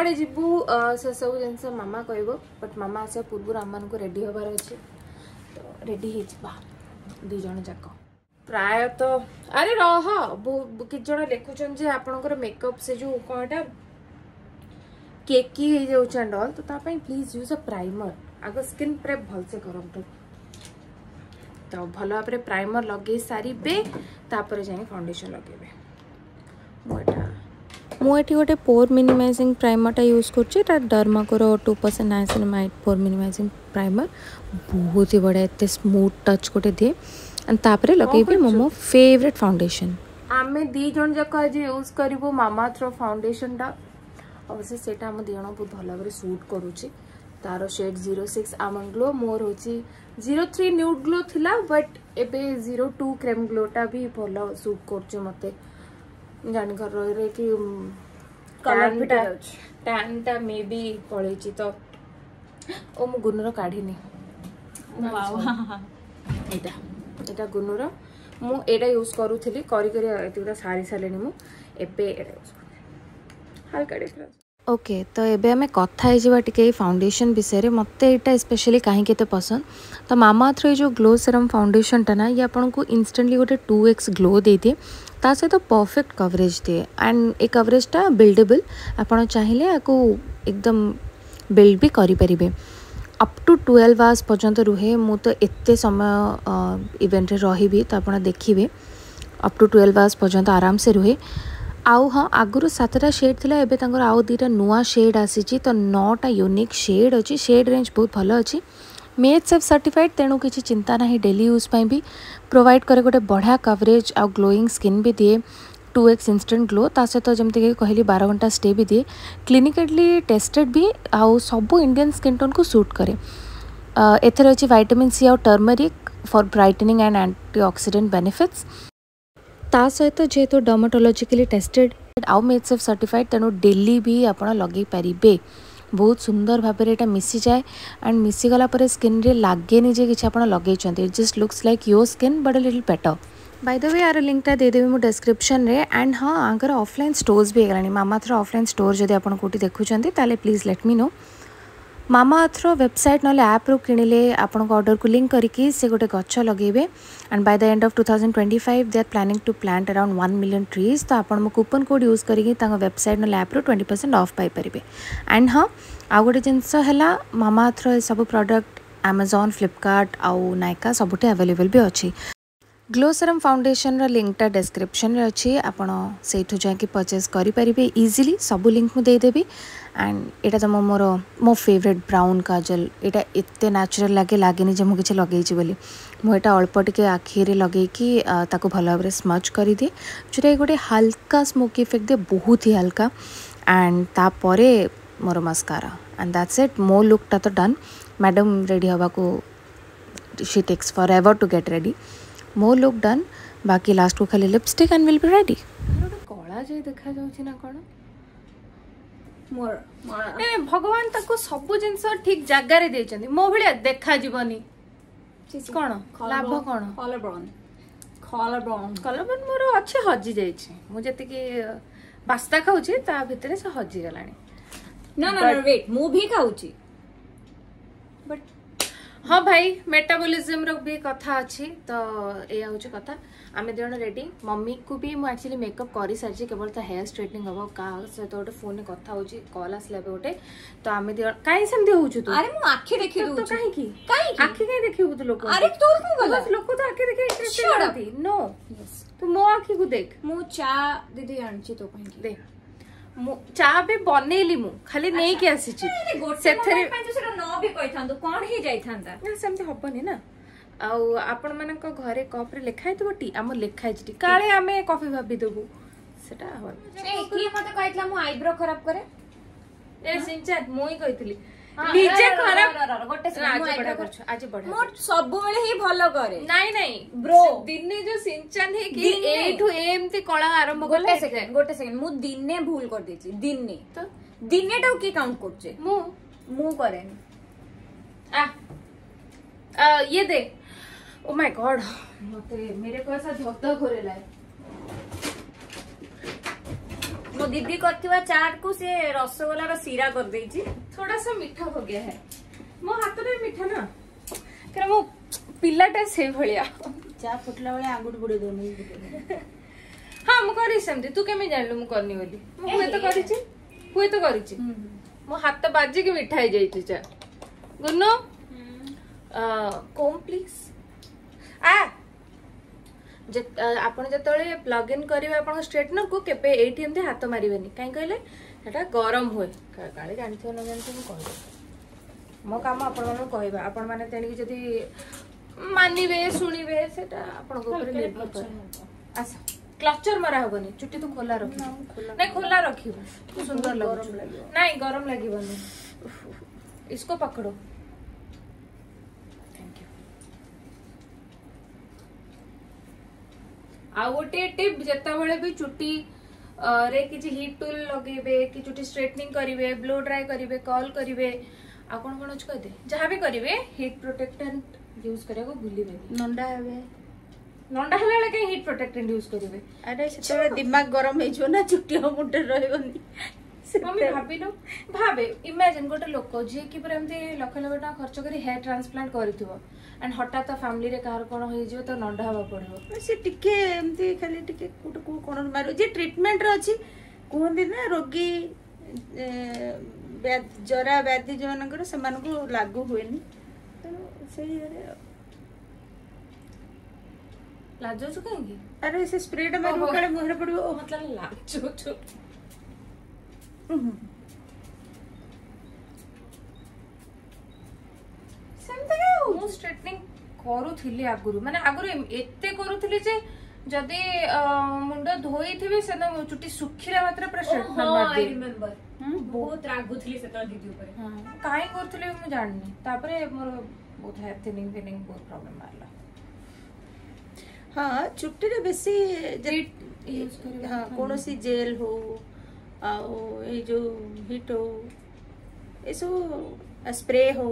कड़े जीबू से सब जिन मामा कह बट मामा आसा पूर्व आम मान रेडी हबार अच्छे तो रेडी दिज जाक प्रायत तो, अरे रह किज लिखुन जे आपणकर मेकअप से जो कौन केकी हो जाऊ तो प्लीज यूज अ प्राइमर आग स्किन प्रेप भलसे कर तो भल भाव प्राइमर लगे सारे तापर जाए फाउंडेसन लगे मुझे ମୁଁ ଏଠି ଗୋଟେ ପୋର୍ ମିନିମାଇଜିଂ ପ୍ରାଇମର୍ଟା ୟୁଜ୍ କରୁଛି ଏଇଟା Dermaco two percent niacinamide pore minimizing primer ବହୁତ ହି ବଢ଼ିଆ ଏତେ ସ୍ମୁଥ୍ ଟଚ୍ ଗୋଟେ ଦିଏ ତାପରେ ଲଗେଇବି ମୁଁ ମୋ ଫେଭରେଟ୍ ଫାଉଣ୍ଡେସନ୍ ଆମେ ଦୁଇ ଜଣ ଯାକ ଆଜି ୟୁଜ୍ କରିବୁ ମାମାଥ୍ର ଫାଉଣ୍ଡେସନ୍ଟା ଅବଶ୍ୟ ସେଇଟା ଆମ ଦୁଇ ଜଣ ବହୁତ ଭଲ ଭାବରେ ସୁଟ୍ କରୁଛି ତାର shade zero six almond glow ମୋର ହେଉଛି ଜିରୋ ଥ୍ରୀ ନ୍ୟୁଡ୍ ଗ୍ଲୋ ଥିଲା ବଟ୍ ଏବେ ଜିରୋ ଟୁ କ୍ରେମ୍ ଗ୍ଲୋଟା ବି ଭଲ ସୁଟ୍ କରୁଛି ମୋତେ ଜାଣିପାରୁ ରହିରେ କି କଲର୍ ଫିଟା ଯାଉଛି ଟ୍ୟାନ୍ଟା ମେ ବି ପଳେଇଛି ତ ଓ ମୁଁ ଗୁନୁର କାଢ଼ିନି ଏଇଟା ଏଇଟା ଗୁନୁର ମୁଁ ଏଇଟା ୟୁଜ୍ କରୁଥିଲି କରି କରି ଏତିକିଟା ସାରି ସାରିଲିଣି ମୁଁ ଏବେ ଏଇଟା ୟୁଜ୍ କରୁଥିଲି ହାଲକା ଡିଫରେନ୍ସ ओके तो एमें कथा टे फाउंडेसन विषय में मत यहाँ स्पेशली कहीं पसंद तो मामा थ्रो जो ग्लो सेरम फाउंडेसन टा ना ये आपको इनस्टाटली गोटे टू एक्स ग्लो दे दिए सहित तो परफेक्ट कवरेज दिए एंड ये कवरेजटा बिल्डेबल आप चाहिए आपको एकदम बिल्ड भी करें अप टू ट्वेल्व आवर्स पर्यंत रुहे मुझे तो समय इवेंट रही तो आप देखिए अप टू ट्वेल्व आवर्स पर्यटन आराम से रुहे ଆଉ ହଁ ଆଗରୁ ସାତଟା ସେଡ଼୍ ଥିଲା ଏବେ ତାଙ୍କର ଆଉ ଦୁଇଟା ନୂଆ ସେଡ଼୍ ଆସିଛି ତ ନଅଟା ୟୁନିକ୍ ସେଡ଼୍ ଅଛି ସେଡ଼୍ ରେଞ୍ଜ ବହୁତ ଭଲ ଅଛି ମେଡ୍ ସେଫ୍ ସାର୍ଟିଫାଏଡ୍ ତେଣୁ କିଛି ଚିନ୍ତା ନାହିଁ ଡେଲି ୟୁଜ୍ ପାଇଁ ବି ପ୍ରୋଭାଇଡ଼ କରେ ଗୋଟେ ବଢ଼ିଆ କଭରେଜ୍ ଆଉ ଗ୍ଲୋଇଂ ସ୍କିନ୍ ବି ଦିଏ ଟୁ ଏକ୍ସ ଇନଷ୍ଟାଣ୍ଟ ଗ୍ଲୋ ତା ସହିତ ଯେମିତିକି କହିଲି ବାର ଘଣ୍ଟା ଷ୍ଟେ ବି ଦିଏ କ୍ଲିନିକାଲି ଟେଷ୍ଟେଡ଼ ବି ଆଉ ସବୁ ଇଣ୍ଡିଆନ୍ ସ୍କିନ୍ ଟୋନ୍କୁ ସୁଟ୍ କରେ ଏଥିରେ ଅଛି ଭାଇଟାମିନ୍ ସି ଆଉ turmeric for brightening and antioxidant benefits ତା ସହିତ ଯେହେତୁ ଡର୍ମାଟୋଲୋଜିକାଲି ଟେଷ୍ଟେଡ୍ ଆଉ ମେଡ୍ସେଫ୍ ସର୍ଟିଫାଏଡ୍ ତେଣୁ ଡେଲି ବି ଆପଣ ଲଗାଇ ପାରିବେ ବହୁତ ସୁନ୍ଦର ଭାବରେ ଏଇଟା ମିଶିଯାଏ ଆଣ୍ଡ ମିଶିଗଲା ପରେ ସ୍କିନ୍ରେ ଲାଗେନି ଯେ କିଛି ଆପଣ ଲଗେଇଛନ୍ତି it just looks like your skin but a little better by the way ଆର ଲିଙ୍କଟା ଦେଇଦେବି ମୁଁ ଡେସ୍କ୍ରିପ୍ସନ୍ରେ ଆଣ୍ଡ ହଁ ଆଙ୍କର ଅଫଲାଇନ୍ ଷ୍ଟୋର୍ସ ବି ହେଇଗଲାଣି ମାମାଥର ଅଫଲାଇନ୍ ଷ୍ଟୋର୍ ଯଦି ଆପଣ କେଉଁଠି ଦେଖୁଛନ୍ତି ତାହେଲେ please let me know Mamaearth website ନହେଲେ ଆପ୍ରୁ କିଣିଲେ ଆପଣଙ୍କ ଅର୍ଡ଼ରକୁ ଲିଙ୍କ୍ କରିକି ସେ ଗୋଟେ ଗଛ ଲଗାଇବେ and by the end of two thousand twenty five they are planning to plant around one million trees ତ ଆପଣ ମୋ କୁପନ୍ କୋଡ଼୍ ୟୁଜ୍ କରିକି ତାଙ୍କ ୱେବସାଇଟ୍ ନହେଲେ ଆପ୍ରୁ ଟ୍ୱେଣ୍ଟି ପରସେଣ୍ଟ ଅଫ୍ ପାଇପାରିବେ ଆଣ୍ଡ ହଁ ଆଉ ଗୋଟେ ଜିନିଷ ହେଲା ମାମା ଆର୍ଥର ଏସବୁ ପ୍ରଡ଼କ୍ଟ ଆମାଜନ୍ ଫ୍ଲିପକାର୍ଟ ଆଉ ନାଇକା ସବୁଠି ଆଭେଲେବଲ୍ ବି ଅଛି ଗ୍ଲୋ ସେରମ୍ ଫାଉଣ୍ଡେସନ୍ର ଲିଙ୍କ୍ଟା ଡେସ୍କ୍ରିପ୍ସନ୍ରେ ଅଛି ଆପଣ ସେଇଠୁ ଯାଇକି ପରଚେଜ୍ କରିପାରିବେ ଇଜିଲି ସବୁ ଲିଙ୍କ୍ ମୁଁ ଦେଇଦେବି एंड एटा तुम मोर मो फेवरेट ब्राउन काजल एटा एते न्याचुराल लगे लगे जो मुझे लगे बोली मुझे अल्प टिके आखिरी लगे भल भाव स्मच कर दिए जोटा गोटे हाल्का स्मोक इफेक्ट दिए बहुत ही हाल्का एंड तापर मोर मस्कारा एंड दैट्स इट मो लुकटा तो done madam ready हाँको she takes forever to get ready मो लुक डन बाकी लास्ट को खाली lipstick and will be ready कला जे देखा ना कौन ମୋର ଭଗବାନ ତାକୁ ସବୁ ଜିନିଷ ଠିକ ଜାଗାରେ ଦେଇଛନ୍ତି ମୋ ଭଳିଆ ଦେଖାଯିବନି କଣ ଲାଭ କଣ କଲବନ୍ ମୋର ଅଛି ହଜି ଯାଇଛି ମୁଁ ଯେତିକି ପାସ୍ତା ଖାଉଛି ତା ଭିତରେ ସେ ହଜିଗଲାଣି ନା ନା ୱେଟ୍ ମୁଁ ବି ଖାଉଛି ହଁ ଭାଇ ମେଟାବୋଲିଜିମ୍ର ବି କଥା ଅଛି ତ ଏଇଆ ହେଉଛି କଥା ଆମେ ଦୁଇଜଣ ରେଡ଼ି ମମିକୁ ବି ମୁଁ ଆକ୍ଚୁଆଲି ମେକଅପ୍ କରିସାରିଛି କେବଳ ତା ହେୟାର ଷ୍ଟ୍ରେଟନିଂ ହେବ କାହା ସହିତ ଗୋଟେ ଫୋନ୍ରେ କଥା ହେଉଛି କଲ୍ ଆସିଲା ଏବେ ଗୋଟେ ତ ଆମେ ଦୁଇ କାହିଁ ସେମିତି ହେଉଛୁ ତୁ ଆରେ ମୁଁ ଆଖି ଦେଖି ଦଉଛୁ କାହିଁକି କାହିଁକି ଆଖି କାହିଁ ଦେଖେଇବୁ ତୁ ଲୋକ ଆରେ ତୋର କଣ ଗଲା ଲୋକ ତ ଆଖି ଦେଖି ଇଣ୍ଟରେଷ୍ଟ ନୋ ତୁ ମୋ ଆଖିକୁ ଦେଖ ମୁଁ ଚା ଦିଦି ଆଣିଛି ତୋ ପାଇଁ ଦେଖ ଚା ବି ବନେଇଲି ମୁଁ ଖାଲି ନେଇକି ଆସିଛି ସେଥିରେ ସେମିତି ହବନି ନା ଆଉ ଆପଣମାନଙ୍କ ଘରେ କପ୍ରେ ଲେଖା ହେଇଥିବ ଟି ଆମର ଲେଖା ହେଇଛି ଟି କାଳେ ଆମେ କଫି ଭାବିଦେବୁ ସେଟା ହବନି କିଏ ମତେ କହିଥିଲା ମୁଁ ଆଇବ୍ରୋ ଖରାପ କରେ ସିନଚାର ମୁଁ ହିଁ କହିଥିଲି ନିଜେ ଖରାପ ଗୋଟେ ଆଜି ବଢିଆ ମୁଁ ସବୁବେଳେ ହିଁ ଭଲ କରେ ନାଇଁ ନାଇଁ ବ୍ରୋ ଦିନେ ଯୋଉ ସିଞ୍ଚନ ହେଇକି ଏଇଠୁ ଏମିତି କଳା ଆରମ୍ଭ କଲେ ସେକେଣ୍ଡ ଗୋଟେ ସେକେଣ୍ଡ ମୁଁ ଦିନେ ଭୁଲ କରିଦେଇଛି ଦିନେ ତ ଦିନେଟାକୁ କିଏ କାଉଣ୍ଟ କରୁଛେ ମୁଁ ମୁଁ କରେନି ये दे ओ माय गॉड मते मेरे को ऐसा धक धक हो रहा है मो दीदी कर रसगोल रीरा कर थोड़ा सा मीठा हो गया है मो हाथ में मीठा ना कह मो पिलाटा से भाया चा फुटला बेले आंगुठ बुड़े दोनी हाँ मु तू केमे जानलु मु करनी बोली हुए तो करिछि हुए तो करिछि मो हाथ बाजी मीठा हो जाइछि चा गुन्नो कोम प्लीज आ ଆପଣ ଯେତେବେଳେ ପ୍ଲଗ୍ ଇନ୍ କରିବେ ଆପଣଙ୍କ ଷ୍ଟ୍ରେଟନର୍କୁ କେବେ ଏଇଠି ଏମିତି ହାତ ମାରିବେନି କାହିଁ କହିଲେ ସେଟା ଗରମ ହୁଏ କାଳେ ଜାଣିଥିବ ନ ଜାଣିଥିବ ମୁଁ କହିବି ମୋ କାମ ଆପଣମାନଙ୍କୁ କହିବା ଆପଣମାନେ ତେଣିକି ଯଦି ମାନିବେ ଶୁଣିବେ ସେଟା ଆପଣଙ୍କ ଉପରେ ନିର୍ଭର କରେ ଆସ କ୍ଲଚର ମରା ହବନି ଚୁଟି ତୁ ଖୋଲା ରଖିବୁ ନାଇଁ ଖୋଲା ରଖିବୁ ସୁନ୍ଦର ଲାଗୁଛି ନାଇଁ ଗରମ ଲାଗିବନି ଇସ୍କୋ ପକଡ଼ ଆଉ ଗୋଟିଏ ଟିପ୍ ଯେତେବେଳେ ବି ଚୁଟି ରେ କିଛି ହିଟ୍ ଟୁଲ୍ ଲଗେଇବେ କି ଚୁଟି ଷ୍ଟ୍ରେଟନିଂ କରିବେ ବ୍ଲୋ ଡ୍ରାଏ କରିବେ କଲ୍ କରିବେ ଆଉ କ'ଣ କ'ଣ ଅଛି କହିଦେ ଯାହା ବି କରିବେ ହିଟ୍ ପ୍ରୋଟେକ୍ଟାଣ୍ଟ ୟୁଜ୍ କରିବାକୁ ଭୁଲିବେନି ନଣ୍ଡା ହେବେ ନଣ୍ଡା ହେଲା ବେଳେ କାହିଁ ହିଟ୍ ପ୍ରୋଟେକ୍ଟାଣ୍ଟ ୟୁଜ୍ କରିବେ ଆରେ ସେତେବେଳେ ଦିମାଗ ଗରମ ହେଇଯିବ ନା ଚୁଟି ଆଉ ମୁଣ୍ଡରେ ରହିବନି ମମି ଭାବିଲୁ ଭାବେ ଇମାଜିନ୍ ଗୋଟେ ଲୋକ ଯିଏ କିପରି ଏମିତି ଲକ୍ଷ ଲକ୍ଷ ଟଙ୍କା ଖର୍ଚ୍ଚ କରି ହେୟାର ଟ୍ରାନ୍ସପ୍ଲାଣ୍ଟ କରିଥିବ ଆଣ୍ଡ ହଠାତ୍ ତା ଫ୍ୟାମିଲିରେ କାହାର କ'ଣ ହେଇଯିବ ତ ନଣ୍ଡା ହେବାକୁ ପଡ଼ିବ ସେ ଟିକେ ଏମିତି ଖାଲି ଟିକେ କୋଉଠି କୋଉ କ'ଣ ମାରିବ ଯିଏ ଟ୍ରିଟମେଣ୍ଟରେ ଅଛି କୁହନ୍ତି ନା ରୋଗୀ ଜରା ବ୍ୟାଧି ଯେଉଁମାନଙ୍କର ସେମାନଙ୍କୁ ଲାଗୁ ହୁଏନି ତେଣୁ ସେଇ ଇଏରେ ଆଉ ଲାଜ ଅଛୁ କାହିଁକି ଆରେ ସେ ସ୍ପ୍ରେଟା ମାରିବ କାଳେ ମୁହଁରେ ପଡ଼ିବ ମତେ ଲାଜ ଅଛୁ ସେମିତି ମୁଁ ଷ୍ଟ୍ରେଟନିଂ କରୁଥିଲି ଆଗରୁ ମାନେ ଆଗରୁ ଏତେ କରୁଥିଲି ଯେ ଯଦି ମୁଣ୍ଡ ଧୋଇଥିବି ସେଦିନ ଚୁଟି ଶୁଖିଲା ମାତ୍ରେ ପୁରା ଷ୍ଟ୍ରେଟନର୍ ମାରିଦିଏ ବହୁତ ରାଗୁଥିଲି ସେତେବେଳେ ଦିଦି ଉପରେ କାହିଁ କରୁଥିଲି ମୁଁ ଜାଣିନି ତାପରେ ମୋର ବହୁତ ହେୟାର ଥିନିଂ ଫିନିଂ ବହୁତ ପ୍ରୋବ୍ଲେମ୍ ମାରିଲା ହଁ ଚୁଟିରେ ବେଶୀ ହଁ କୌଣସି ଜେଲ୍ ହଉ आओ जो हिट हो ये स्प्रे हो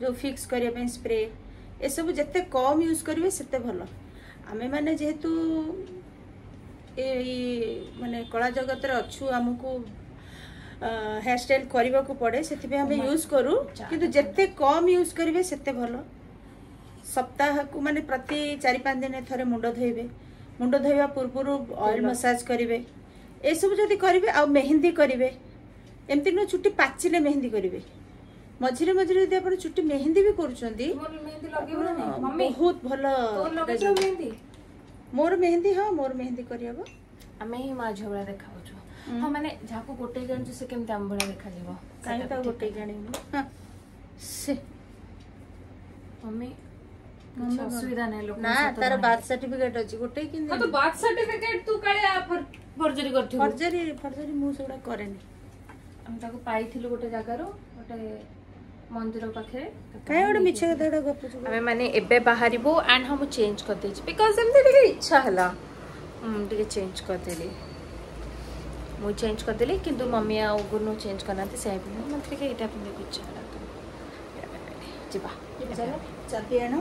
जो फिक्स करने स्प्रे ये सब जिते कम यूज करेंगे सेत भल आम मैंने जेहेतु मैंने कला जगत अच्छू आम को हेयर स्टाइल करने को पड़े से आम यूज करूँ कि जिते कम यूज करेंगे सेते भल सप्ताह को मानते प्रति चार पाँच दिन थे मुंड धोबे मुंड धोवा पूर्व अएल मसाज करेंगे ଏସବୁ ଯଦି କରିବେ ଆଉ ମେହେନ୍ଦି କରିବେ ଏମିତି ନୁହଁ ଚୁଟି ପାଚିଲେ ମେହେନ୍ଦି କରିବେ ମଝିରେ ମଝିରେ ଯଦି ଆପଣ ଚୁଟି ମେହେନ୍ଦି ବି କରୁଛନ୍ତି ବହୁତ ଭଲ ମୋର ମେହେନ୍ଦି ହଁ ମୋର ମେହେନ୍ଦି କରିହେବ ଆମେ ହିଁ ମା ଝିଅ ଭଳିଆ ଦେଖାଉଛୁ ହଁ ମାନେ ଯାହାକୁ ଗୋଟେଇ ଜାଣିଛୁ ସେ କେମିତି ଆମ ଭଳିଆ ଦେଖାଯିବ କାହିଁକି ତାକୁ ଗୋଟେଇ ଜାଣିବୁ ସେ ମମ୍ମି ଅସୁବିଧା ନାହିଁ ନା ତାର ବାର୍ଥ ସାର୍ଟିଫିକେଟ ଅଛି ଗୋଟେଇ କେମିତି ବାର୍ଥ ସାର୍ଟିଫିକେଟ ତୁ କାଳେ ଫର୍ଜରୀ କରିଥିବୁ ଫର୍ଜରୀ ଫର୍ଜରୀ ମୁଁ ସେଗୁଡ଼ା କରେନି ଆମେ ତାକୁ ପାଇଥିଲୁ ଗୋଟେ ଜାଗାରୁ ଗୋଟେ ମନ୍ଦିର ପାଖରେ କାହିଁ ଗୋଟେ ମିଛ କଥା ଗୋଟେ ଗପୁଛୁ ଆମେ ମାନେ ଏବେ ବାହାରିବୁ ଆଣ୍ଡ ହଁ ମୁଁ ଚେଞ୍ଜ କରିଦେଇଛି ବିକଜ ଏମିତି ଟିକେ ଇଚ୍ଛା ହେଲା ମୁଁ ଟିକେ ଚେଞ୍ଜ କରିଦେଲି ମୁଁ ଚେଞ୍ଜ କରିଦେଲି କିନ୍ତୁ ମମି ଆଉ ଗୁନୁ ଚେଞ୍ଜ କରିନାହାନ୍ତି ସେ ପିନ୍ଧି ମୋତେ ଟିକେ ଏଇଟା ପିନ୍ଧିବାକୁ ଇଚ୍ଛା ହେଲା ଯିବା ଚାବି ଆଣ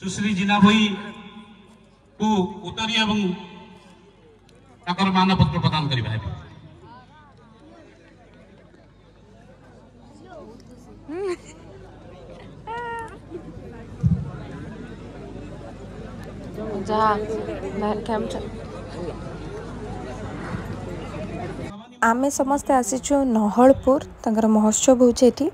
ସୁଶ୍ରୀ ଜିନାଭୋଇକୁ ଉତ୍ତରୀ ଏବଂ मानपत्र प्रदान कर आमे समस्ते आसीचु नहलपुर महोत्सव हूँ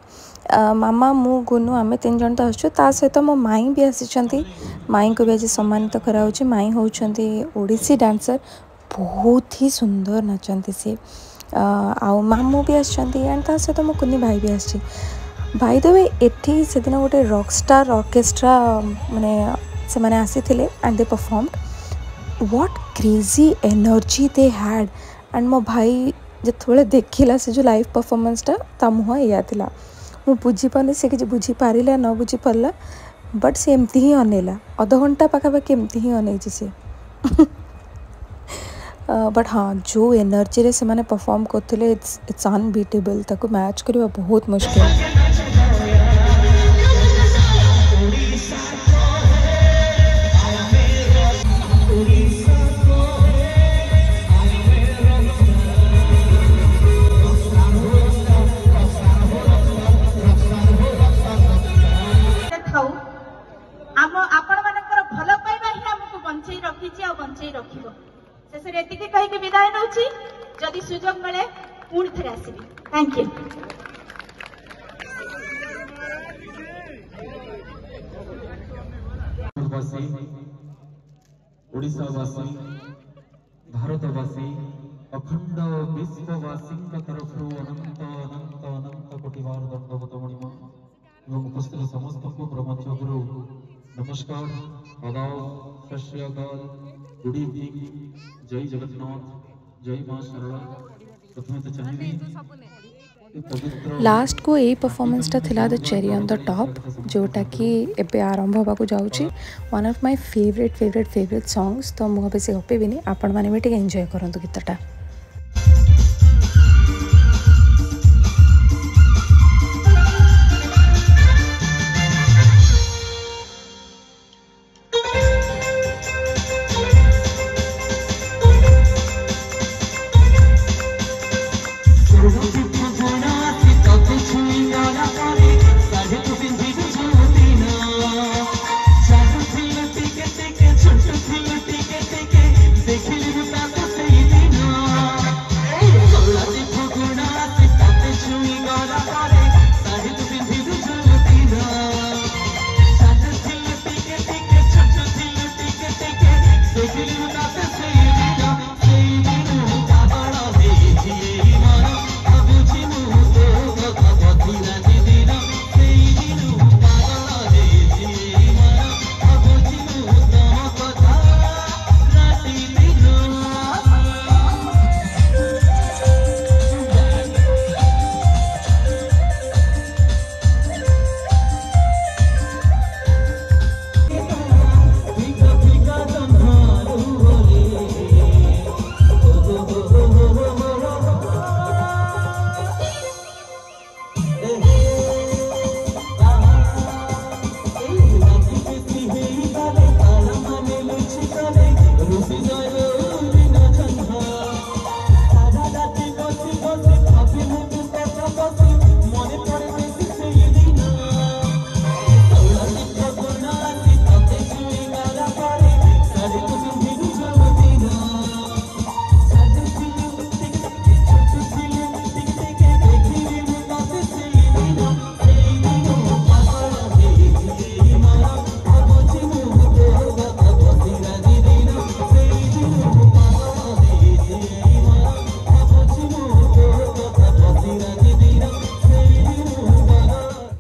मामा मु गुनु आम तीन जन तो आस सहित मो माई भी आसी माई को भी आज सम्मानित कराई माई होती ओडिसी डांसर बहुत ही सुंदर नाचती सी आउ मामू भी आंड ता सहित मो कुनी भाई भी आई भाई दबे एटी गोटे रक् स्टार अर्केस्ट्रा मैंने से मैंने आसी and they perform what crazy energy they had and मो भाई जितेबाला देखला से जो लाइव परफॉर्मेंसटा ता मुह या बुझीपाल सी किसी बुझीपारे न बुझीपारा बट सी एमती ही अनेला अध घंटा पाखापाखी एमती ही अनैसी सी बट हाँ जो एनर्जी से परफर्म करते इट्स इट्स अनबिटेबल ताको मैच करवा बहुत मुश्किल ভারতবাসী ওড়িশাবাসী ভারতবাসী অখণ্ড বিশ্ববাসীর তরফ অনন্ত অনন্ত অনন্ত কোটি বার দণ্ডগত মণিমা এবং উপস্থিত সমস্ত ব্রহ্মচ গুরু নমস্কার আদাব সশ্রিয়কাল গুড ইভিনিং জয় জগন্নাথ জয় মা সরলা প্রথমে তো চাহিদি ଲାଷ୍ଟକୁ ଏଇ ପରଫର୍ମାନ୍ସଟା ଥିଲା the cherry on the top ଯେଉଁଟାକି ଏବେ ଆରମ୍ଭ ହେବାକୁ ଯାଉଛି one of my favourite favourite favourite songs ତ ମୁଁ ଏବେ ସେ ଗପିବିନି ଆପଣମାନେ ବି ଟିକେ ଏନ୍ଜୟ କରନ୍ତୁ ଗୀତଟା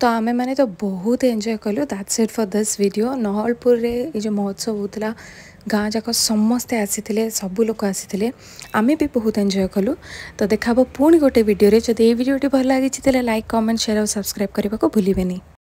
आम मैंने तो बहुत एंजय कलु that's it for this video নহलपुर ये जो महोत्सव होता गाँ जाक समस्ते आसी सबू लोक आसी आम भी बहुत एंजय कलु तो देखा पुणी गोटे भिडियो जदि ये भिडियो भल लगी लाइक कमेंट सेयर और सब्सक्राइब करने को भूलें